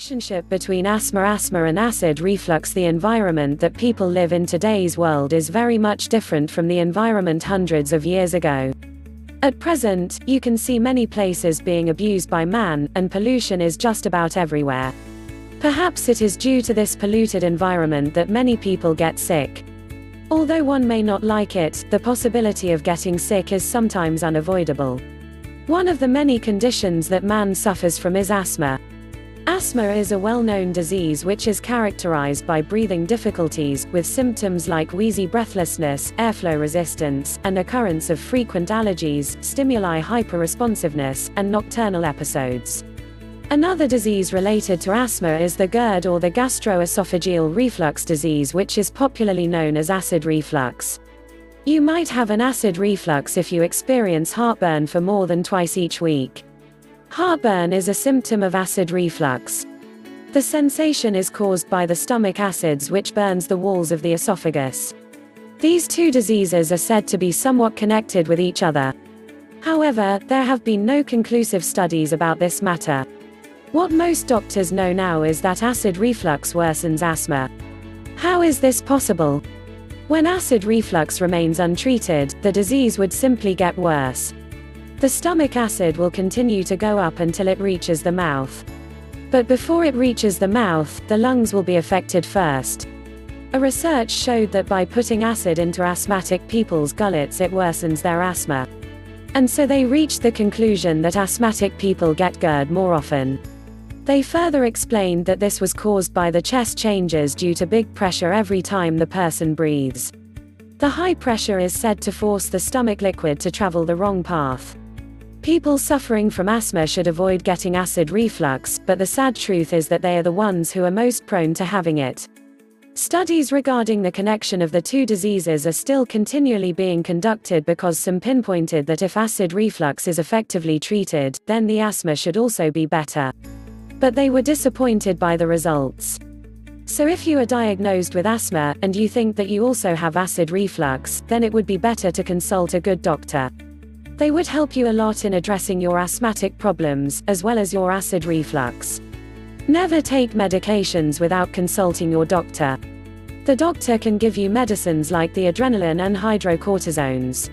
relationship between asthma asthma and acid reflux the environment that people live in today's world is very much different from the environment hundreds of years ago. At present, you can see many places being abused by man, and pollution is just about everywhere. Perhaps it is due to this polluted environment that many people get sick. Although one may not like it, the possibility of getting sick is sometimes unavoidable. One of the many conditions that man suffers from is asthma. Asthma is a well-known disease which is characterized by breathing difficulties, with symptoms like wheezy breathlessness, airflow resistance, and occurrence of frequent allergies, stimuli hyperresponsiveness, and nocturnal episodes. Another disease related to asthma is the GERD or the gastroesophageal reflux disease which is popularly known as acid reflux. You might have an acid reflux if you experience heartburn for more than twice each week. Heartburn is a symptom of acid reflux. The sensation is caused by the stomach acids which burns the walls of the esophagus. These two diseases are said to be somewhat connected with each other. However, there have been no conclusive studies about this matter. What most doctors know now is that acid reflux worsens asthma. How is this possible? When acid reflux remains untreated, the disease would simply get worse. The stomach acid will continue to go up until it reaches the mouth. But before it reaches the mouth, the lungs will be affected first. A research showed that by putting acid into asthmatic people's gullets it worsens their asthma. And so they reached the conclusion that asthmatic people get GERD more often. They further explained that this was caused by the chest changes due to big pressure every time the person breathes. The high pressure is said to force the stomach liquid to travel the wrong path. People suffering from asthma should avoid getting acid reflux, but the sad truth is that they are the ones who are most prone to having it. Studies regarding the connection of the two diseases are still continually being conducted because some pinpointed that if acid reflux is effectively treated, then the asthma should also be better. But they were disappointed by the results. So if you are diagnosed with asthma, and you think that you also have acid reflux, then it would be better to consult a good doctor. They would help you a lot in addressing your asthmatic problems, as well as your acid reflux. Never take medications without consulting your doctor. The doctor can give you medicines like the adrenaline and hydrocortisones.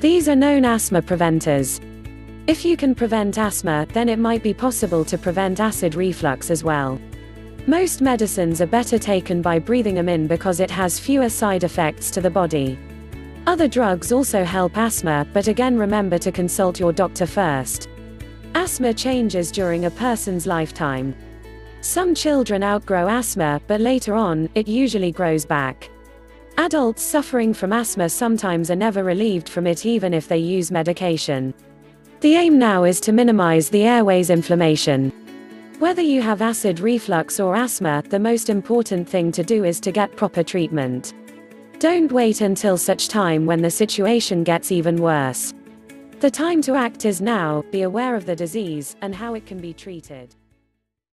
These are known asthma preventers. If you can prevent asthma, then it might be possible to prevent acid reflux as well. Most medicines are better taken by breathing them in because it has fewer side effects to the body. Other drugs also help asthma, but again remember to consult your doctor first. Asthma changes during a person's lifetime. Some children outgrow asthma, but later on, it usually grows back. Adults suffering from asthma sometimes are never relieved from it even if they use medication. The aim now is to minimize the airways inflammation. Whether you have acid reflux or asthma, the most important thing to do is to get proper treatment. Don't wait until such time when the situation gets even worse. The time to act is now, be aware of the disease, and how it can be treated.